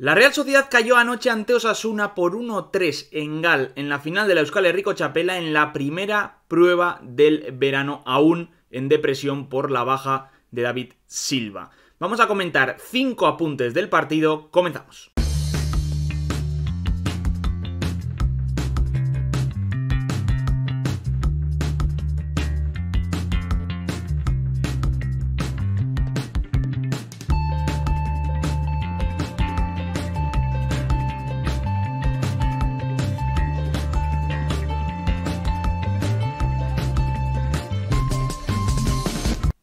La Real Sociedad cayó anoche ante Osasuna por 1-3 en Gal en la final de la Euskal Herriko Chapela en la primera prueba del verano, aún en depresión por la baja de David Silva. Vamos a comentar 5 apuntes del partido, comenzamos.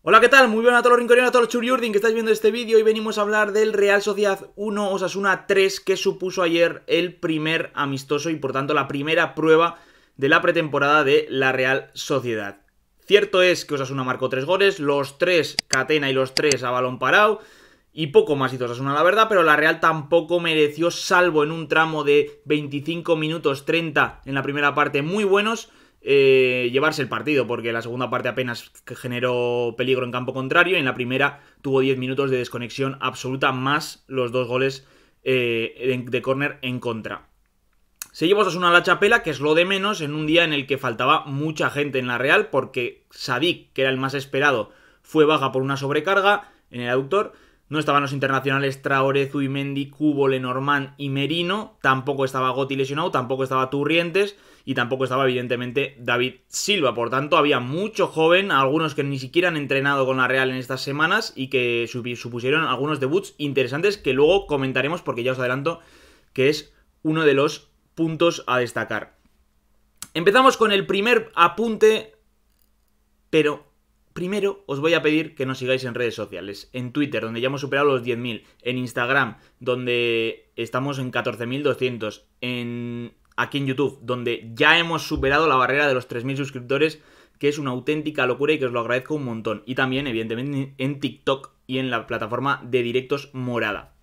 Hola, ¿qué tal? Muy buenas a todos los rinconeros, a todos los churiurdin que estáis viendo este vídeo. y venimos a hablar del Real Sociedad 1 Osasuna 3 que supuso ayer el primer amistoso y por tanto la primera prueba de la pretemporada de la Real Sociedad. Cierto es que Osasuna marcó tres goles, los tres Catena y los tres a balón parado. Y poco más hizo Osasuna, la verdad, pero la Real tampoco mereció, salvo en un tramo de 25 minutos 30 en la primera parte muy buenos, eh, llevarse el partido, porque la segunda parte apenas generó peligro en campo contrario y en la primera tuvo 10 minutos de desconexión absoluta más los dos goles eh, de, córner en contra. Se llevó a la chapela, que es lo de menos, en un día en el que faltaba mucha gente en la Real, porque Sadik, que era el más esperado, fue baja por una sobrecarga en el aductor. No estaban los internacionales Traore, Zuimendi, Cubo, Lenormand y Merino. Tampoco estaba Gotti lesionado, tampoco estaba Turrientes y tampoco estaba evidentemente David Silva. Por tanto, había mucho joven, algunos que ni siquiera han entrenado con la Real en estas semanas y que supusieron algunos debuts interesantes que luego comentaremos porque ya os adelanto que es uno de los puntos a destacar. Empezamos con el primer apunte, pero Primero os voy a pedir que nos sigáis en redes sociales, en Twitter, donde ya hemos superado los 10.000, en Instagram, donde estamos en 14.200, en aquí en YouTube, donde ya hemos superado la barrera de los 3.000 suscriptores, que es una auténtica locura y que os lo agradezco un montón. Y también, evidentemente, en TikTok y en la plataforma de directos morada.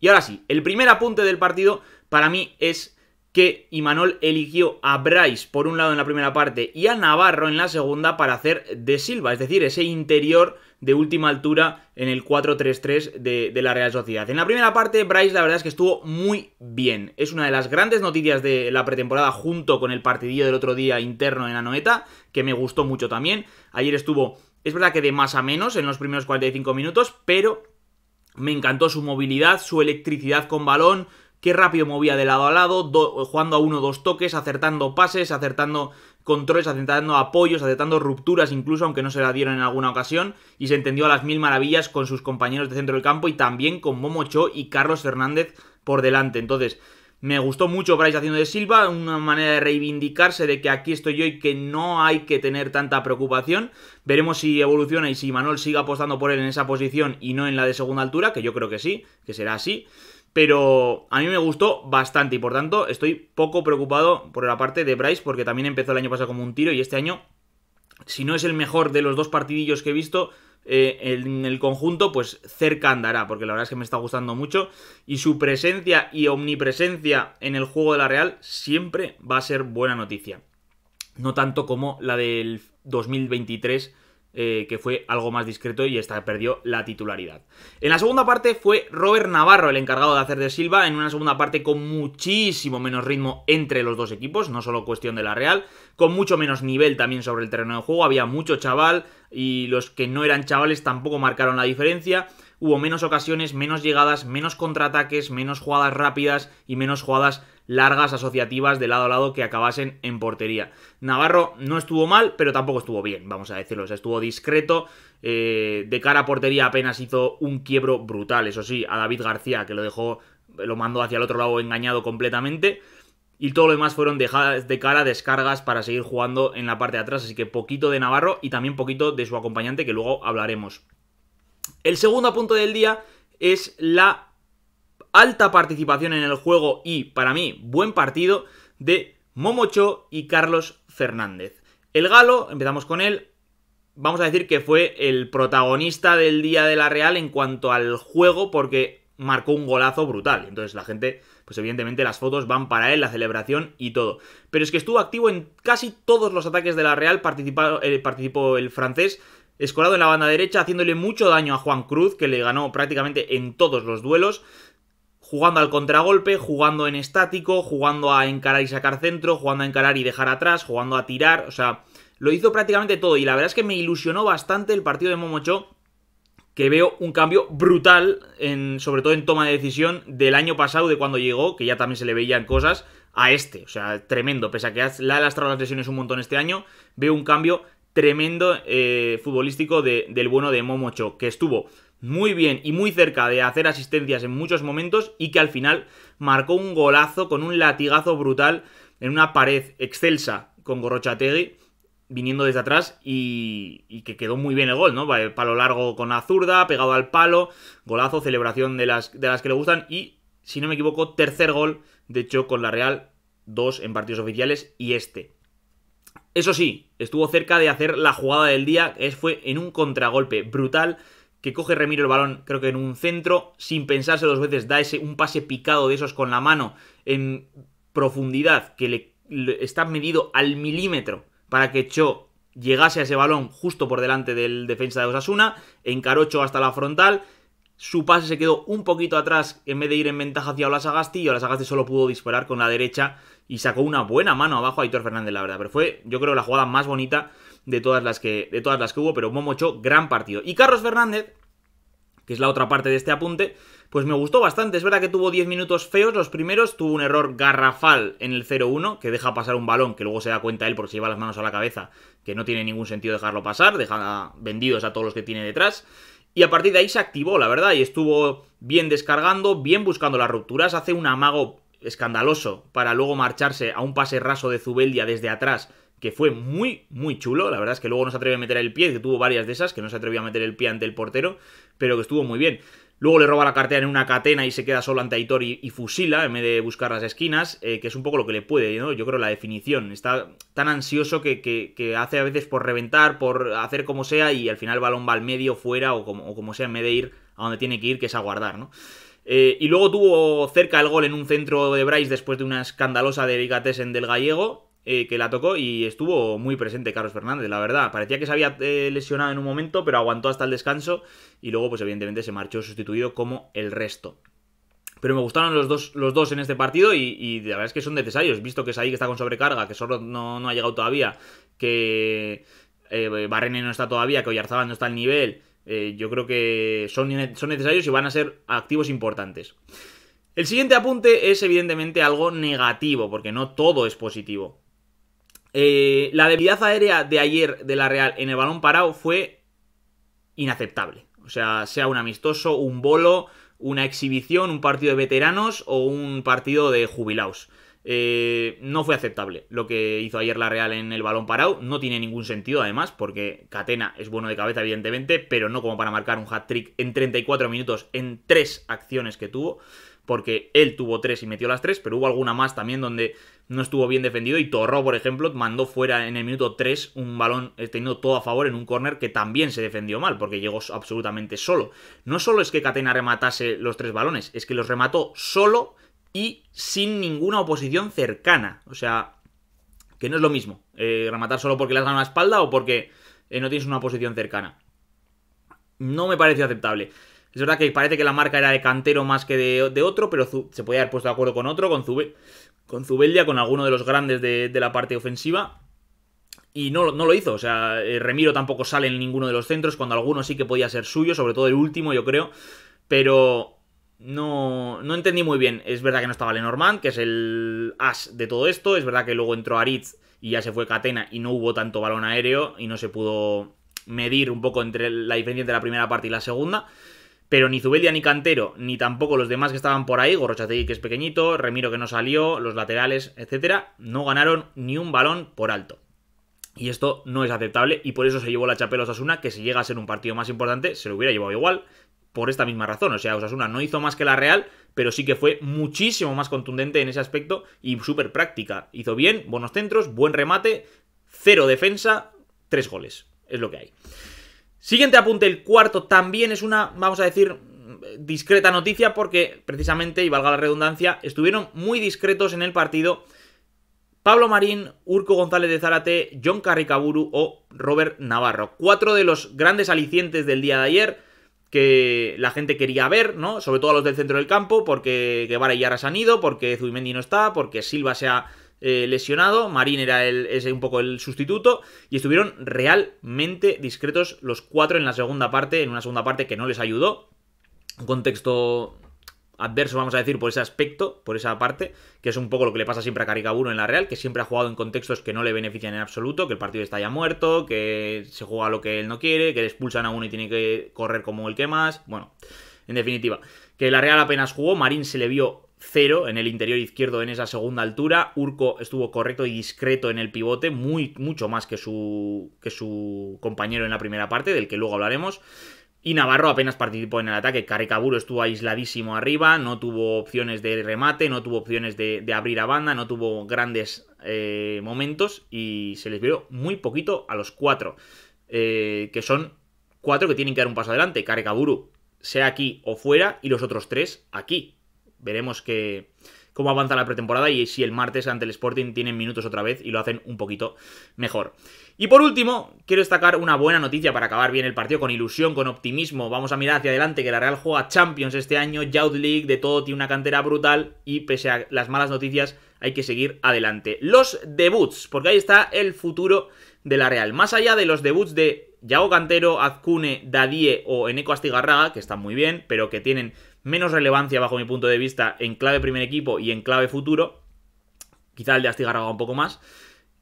Y ahora sí, el primer apunte del partido para mí es que Imanol eligió a Bryce por un lado en la primera parte y a Navarro en la segunda para hacer de Silva, es decir, ese interior de última altura en el 4-3-3 de, la Real Sociedad. En la primera parte, Bryce la verdad es que estuvo muy bien. Es una de las grandes noticias de la pretemporada junto con el partidillo del otro día interno en Anoeta, que me gustó mucho también. Ayer estuvo, es verdad que de más a menos en los primeros 45 minutos, pero me encantó su movilidad, su electricidad con balón, qué rápido movía de lado a lado, jugando a uno dos toques, acertando pases, acertando controles, acertando apoyos, acertando rupturas incluso, aunque no se la dieron en alguna ocasión, y se entendió a las mil maravillas con sus compañeros de centro del campo y también con Momo Cho y Carlos Fernández por delante. Entonces, me gustó mucho Bryce haciendo de Silva, una manera de reivindicarse de que aquí estoy yo y que no hay que tener tanta preocupación. Veremos si evoluciona y si Manuel sigue apostando por él en esa posición y no en la de segunda altura, que yo creo que sí, que será así pero a mí me gustó bastante y por tanto estoy poco preocupado por la parte de Bryce porque también empezó el año pasado como un tiro y este año, si no es el mejor de los dos partidillos que he visto, eh, en el conjunto, pues cerca andará, porque la verdad es que me está gustando mucho y su presencia y omnipresencia en el juego de la Real siempre va a ser buena noticia. No tanto como la del 2023 eh, que fue algo más discreto y esta perdió la titularidad. En la segunda parte fue Robert Navarro el encargado de hacer de Silva, en una segunda parte con muchísimo menos ritmo entre los dos equipos, no solo cuestión de la Real, con mucho menos nivel también sobre el terreno de juego, había mucho chaval y los que no eran chavales tampoco marcaron la diferencia. Hubo menos ocasiones, menos llegadas, menos contraataques, menos jugadas rápidas y menos jugadas largas asociativas de lado a lado que acabasen en portería. Navarro no estuvo mal, pero tampoco estuvo bien, vamos a decirlo. estuvo discreto. Eh, de cara a portería apenas hizo un quiebro brutal, eso sí, a David García, que lo dejó, lo mandó hacia el otro lado engañado completamente. Y todo lo demás fueron dejadas de cara, descargas para seguir jugando en la parte de atrás. Así que poquito de Navarro y también poquito de su acompañante, que luego hablaremos. El segundo punto del día es la alta participación en el juego y, para mí, buen partido de Momocho y Carlos Fernández. El galo, empezamos con él, vamos a decir que fue el protagonista del día de la Real en cuanto al juego porque marcó un golazo brutal. Entonces la gente, pues evidentemente las fotos van para él, la celebración y todo. Pero es que estuvo activo en casi todos los ataques de la Real, participó, eh, participó el francés, escolado en la banda derecha, haciéndole mucho daño a Juan Cruz, que le ganó prácticamente en todos los duelos. Jugando al contragolpe, jugando en estático, jugando a encarar y sacar centro, jugando a encarar y dejar atrás, jugando a tirar, o sea, lo hizo prácticamente todo y la verdad es que me ilusionó bastante el partido de Momocho que veo un cambio brutal, en, sobre todo en toma de decisión, del año pasado, de cuando llegó, que ya también se le veían cosas, a este. O sea, tremendo. Pese a que le ha lastrado las lesiones un montón este año, veo un cambio tremendo eh, futbolístico del bueno de Momocho, que estuvo muy bien y muy cerca de hacer asistencias en muchos momentos y que al final marcó un golazo con un latigazo brutal en una pared excelsa con Gorrochategui viniendo desde atrás y, que quedó muy bien el gol, ¿no? Palo largo con la zurda, pegado al palo, golazo, celebración de las, de las que le gustan y, si no me equivoco, tercer gol, de hecho, con la Real, dos en partidos oficiales y este. Eso sí, estuvo cerca de hacer la jugada del día, es fue en un contragolpe brutal, que coge Remiro el balón, creo que en un centro, sin pensarse dos veces, da ese un pase picado de esos con la mano en profundidad, que le está medido al milímetro para que Cho llegase a ese balón justo por delante del defensa de Osasuna, encaró Cho hasta la frontal, su pase se quedó un poquito atrás en vez de ir en ventaja hacia Olasagasti y Olasagasti solo pudo disparar con la derecha y sacó una buena mano abajo a Aitor Fernández, la verdad, pero fue yo creo la jugada más bonita de todas las que, de todas las que hubo, pero Momo Cho, gran partido. Y Carlos Fernández, que es la otra parte de este apunte, pues me gustó bastante. Es verdad que tuvo 10 minutos feos los primeros, tuvo un error garrafal en el 0-1, que deja pasar un balón, que luego se da cuenta él porque se lleva las manos a la cabeza, que no tiene ningún sentido dejarlo pasar, deja vendidos a todos los que tiene detrás. Y a partir de ahí se activó, la verdad, y estuvo bien descargando, bien buscando las rupturas, hace un amago escandaloso para luego marcharse a un pase raso de Zubeldia desde atrás, que fue muy, muy chulo. La verdad es que luego no se atrevió a meter el pie, que tuvo varias de esas, que no se atrevió a meter el pie ante el portero, pero que estuvo muy bien. Luego le roba la cartera en una catena y se queda solo ante Aitor y, fusila en vez de buscar las esquinas, eh, que es un poco lo que le puede, ¿no? Yo creo la definición. Está tan ansioso que, hace a veces por reventar, por hacer como sea y al final el balón va al medio, fuera o como, como sea en vez de ir a donde tiene que ir, que es a guardar, ¿no? Eh, y luego tuvo cerca el gol en un centro de Bryce después de una escandalosa en del gallego. Eh, que la tocó y estuvo muy presente Carlos Fernández, la verdad. Parecía que se había eh, lesionado en un momento, pero aguantó hasta el descanso y luego, pues evidentemente, se marchó sustituido como el resto. Pero me gustaron los dos, los dos en este partido y, la verdad es que son necesarios, visto que es ahí que está con sobrecarga, que solo no, ha llegado todavía, que eh, Barrene no está todavía, que Oyarzabal no está al nivel. Eh, yo creo que son, son necesarios y van a ser activos importantes. El siguiente apunte es evidentemente algo negativo, porque no todo es positivo. Eh, la debilidad aérea de ayer de la Real en el balón parado fue inaceptable. O sea, sea un amistoso, un bolo, una exhibición, un partido de veteranos o un partido de jubilados. Eh, no fue aceptable lo que hizo ayer la Real en el balón parado. No tiene ningún sentido, además, porque Catena es bueno de cabeza, evidentemente, pero no como para marcar un hat-trick en 34 minutos en tres acciones que tuvo porque él tuvo tres y metió las tres, pero hubo alguna más también donde no estuvo bien defendido y Torro, por ejemplo, mandó fuera en el minuto 3 un balón eh, teniendo todo a favor en un córner que también se defendió mal, porque llegó absolutamente solo. No solo es que Catena rematase los tres balones, es que los remató solo y sin ninguna oposición cercana. O sea, que no es lo mismo eh, rematar solo porque le has ganado la espalda o porque eh, no tienes una oposición cercana. No me pareció aceptable. Es verdad que parece que la marca era de cantero más que de, otro, pero se podía haber puesto de acuerdo con otro, con, Zube, con Zubeldia, con alguno de los grandes de, la parte ofensiva. Y no, no, lo hizo, o sea, eh, Remiro tampoco sale en ninguno de los centros, cuando alguno sí que podía ser suyo, sobre todo el último, yo creo. Pero no, no entendí muy bien. Es verdad que no estaba Lenormand, que es el as de todo esto. Es verdad que luego entró Aritz y ya se fue Catena y no hubo tanto balón aéreo y no se pudo medir un poco entre la diferencia entre la primera parte y la segunda. Pero ni Zubeldia ni Cantero, ni tampoco los demás que estaban por ahí, Gorrochategui que es pequeñito, Remiro que no salió, los laterales, etcétera, no ganaron ni un balón por alto. Y esto no es aceptable y por eso se llevó la chapela Osasuna, que si llega a ser un partido más importante, se lo hubiera llevado igual, por esta misma razón. O sea, Osasuna no hizo más que la Real, pero sí que fue muchísimo más contundente en ese aspecto y súper práctica. Hizo bien, buenos centros, buen remate, cero defensa, tres goles. Es lo que hay. Siguiente apunte, el cuarto, también es una, vamos a decir, discreta noticia porque precisamente, y valga la redundancia, estuvieron muy discretos en el partido Pablo Marín, Urco González de Zárate, John Carricaburu o Robert Navarro. Cuatro de los grandes alicientes del día de ayer que la gente quería ver, ¿no? Sobre todo a los del centro del campo, porque Guevara y Yara se han ido, porque Zubimendi no está, porque Silva se ha eh, lesionado, Marín era el, un poco el sustituto, y estuvieron realmente discretos los cuatro en la segunda parte, en una segunda parte que no les ayudó. Un contexto adverso, vamos a decir, por ese aspecto, por esa parte, que es un poco lo que le pasa siempre a Caricaburo en la Real, que siempre ha jugado en contextos que no le benefician en absoluto, que el partido está ya muerto, que se juega lo que él no quiere, que le expulsan a uno y tiene que correr como el que más. Bueno, en definitiva, que la Real apenas jugó, Marín se le vio cero en el interior izquierdo en esa segunda altura. Urco estuvo correcto y discreto en el pivote, muy, mucho más que su, que su compañero en la primera parte, del que luego hablaremos. Y Navarro apenas participó en el ataque. Carecaburo estuvo aisladísimo arriba, no tuvo opciones de remate, no tuvo opciones de, abrir a banda, no tuvo grandes eh, momentos y se les vio muy poquito a los cuatro. Eh, que son cuatro que tienen que dar un paso adelante. Carecaburu, sea aquí o fuera, y los otros tres aquí. Veremos cómo avanza la pretemporada y si el martes ante el Sporting tienen minutos otra vez y lo hacen un poquito mejor. Y por último, quiero destacar una buena noticia para acabar bien el partido con ilusión, con optimismo. Vamos a mirar hacia adelante que la Real juega Champions este año, Youth League, de todo, tiene una cantera brutal y pese a las malas noticias hay que seguir adelante. Los debuts, porque ahí está el futuro de la Real. Más allá de los debuts de Yago Cantero, Azcune, Dadie o Eneco Astigarraga, que están muy bien, pero que tienen menos relevancia bajo mi punto de vista en clave primer equipo y en clave futuro, quizá el de Astigarraga un poco más,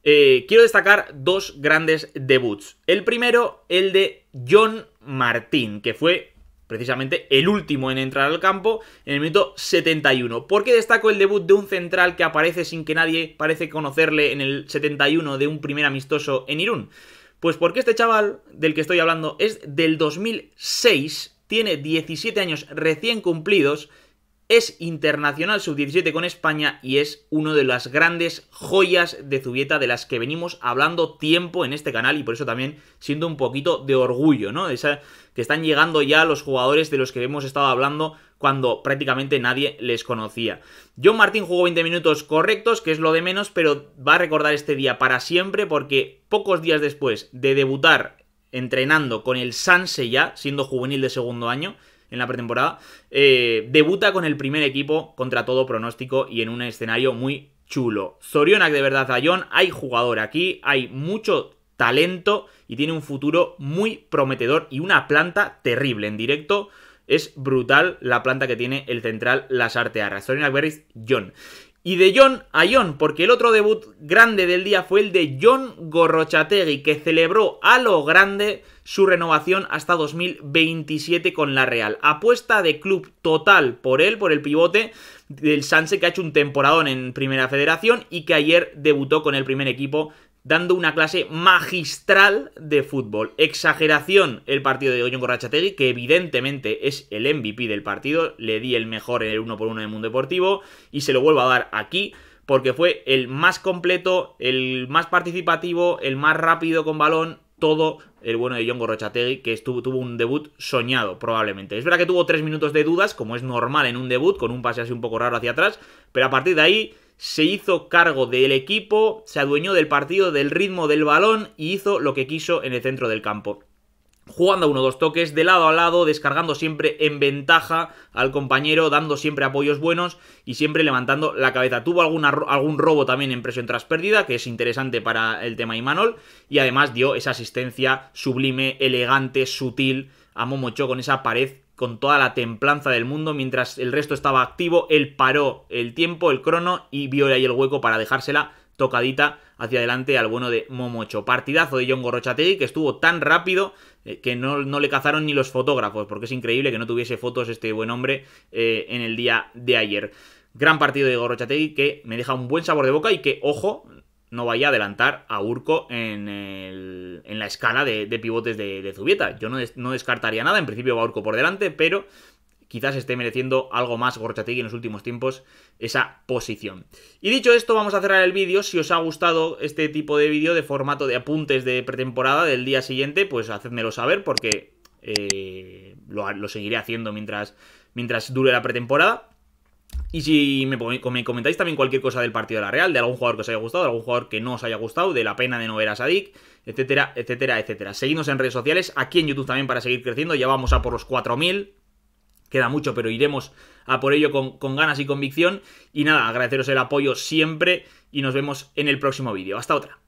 eh, quiero destacar dos grandes debuts. El primero, el de John Martín, que fue precisamente el último en entrar al campo en el minuto 71. ¿Por qué destaco el debut de un central que aparece sin que nadie parece conocerle en el 71 de un primer amistoso en Irún? Pues porque este chaval del que estoy hablando es del 2006 tiene 17 años recién cumplidos, es internacional sub-17 con España y es uno de las grandes joyas de Zubieta de las que venimos hablando tiempo en este canal y por eso también siento un poquito de orgullo, ¿no? Que están llegando ya los jugadores de los que hemos estado hablando cuando prácticamente nadie les conocía. John Martín jugó 20 minutos correctos, que es lo de menos, pero va a recordar este día para siempre porque pocos días después de debutar entrenando con el Sanse ya, siendo juvenil de segundo año en la pretemporada, eh, debuta con el primer equipo contra todo pronóstico y en un escenario muy chulo. Zorionak de verdad a John, hay jugador aquí, hay mucho talento y tiene un futuro muy prometedor y una planta terrible en directo. Es brutal la planta que tiene el central Las Artearras. Zorionak Berris, John. Y de John a John, porque el otro debut grande del día fue el de John Gorrochategui, que celebró a lo grande su renovación hasta 2027 con la Real. Apuesta de club total por él, por el pivote del Sanse, que ha hecho un temporadón en Primera Federación y que ayer debutó con el primer equipo dando una clase magistral de fútbol. Exageración el partido de Ollón Gorrachategui, que evidentemente es el MVP del partido. Le di el mejor en el 1 por 1 del mundo deportivo y se lo vuelvo a dar aquí porque fue el más completo, el más participativo, el más rápido con balón, todo el bueno de John Gorrochategui, que estuvo, tuvo un debut soñado, probablemente. Es verdad que tuvo tres minutos de dudas, como es normal en un debut, con un pase así un poco raro hacia atrás, pero a partir de ahí se hizo cargo del equipo, se adueñó del partido, del ritmo del balón y hizo lo que quiso en el centro del campo. Jugando a uno dos toques, de lado a lado, descargando siempre en ventaja al compañero, dando siempre apoyos buenos y siempre levantando la cabeza. Tuvo algún robo también en presión tras pérdida, que es interesante para el tema Imanol, y además dio esa asistencia sublime, elegante, sutil a Momocho con esa pared con toda la templanza del mundo, mientras el resto estaba activo, él paró el tiempo, el crono, y vio ahí el hueco para dejársela tocadita hacia adelante al bueno de Momocho. Partidazo de John Gorrochategui que estuvo tan rápido eh, que no, le cazaron ni los fotógrafos, porque es increíble que no tuviese fotos este buen hombre eh, en el día de ayer. Gran partido de Gorrochategui que me deja un buen sabor de boca y que, ojo, no vaya a adelantar a Urco en, en la escala de, pivotes de, Zubieta. Yo no, no, descartaría nada, en principio va Urco por delante, pero quizás esté mereciendo algo más Gorchategui en los últimos tiempos esa posición. Y dicho esto, vamos a cerrar el vídeo. Si os ha gustado este tipo de vídeo de formato de apuntes de pretemporada del día siguiente, pues hacedmelo saber porque eh, lo, lo, seguiré haciendo mientras, mientras dure la pretemporada. Y si me, comentáis también cualquier cosa del partido de la Real, de algún jugador que os haya gustado, de algún jugador que no os haya gustado, de la pena de no ver a Sadik, etcétera, etcétera, etcétera. Seguidnos en redes sociales, aquí en YouTube también para seguir creciendo, ya vamos a por los 4000. Queda mucho, pero iremos a por ello con, con ganas y convicción. Y nada, agradeceros el apoyo siempre y nos vemos en el próximo vídeo. Hasta otra.